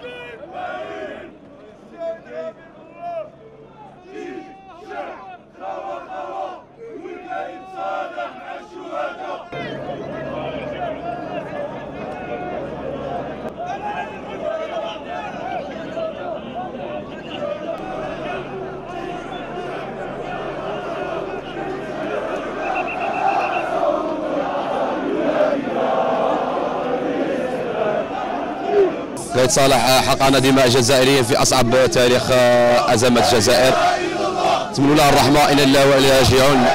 Сергей Марин! Сергей Марин! صالح حققنا دماء جزائريين في أصعب تاريخ ازمات الجزائر. نتمنوا له الرحمة ان الله واليه راجعون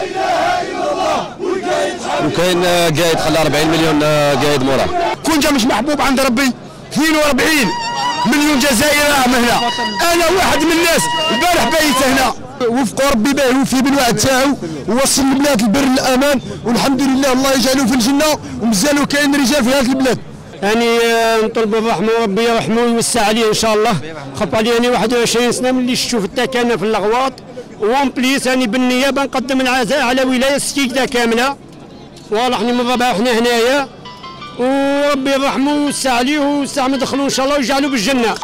وكاين قايد خلى 40 مليون قايد موراه كون جا مش محبوب عند ربي 42 مليون جزائري راهم هنا. أنا واحد من الناس البارح بايت هنا. وفق ربي باه يوفي بالوعد تاعو. ووصل البلاد البر الامان والحمد لله الله يجعله في الجنة ومازالوا كاين رجال في هذه البلاد. يعني نطلب الرحمة وربي يرحمه ويوسع عليه إن شاء الله. علي يعني 21 سنة ملي شفت التكانه في اللغواط وون بليس يعني بالنيابه نقدم العزاء على ولاية السكيكده كاملة. ورحني من الربع إحنا هنايا. وربي يرحمه ويوسع عليه ويوسع مدخله إن شاء الله ويجعله بالجنة.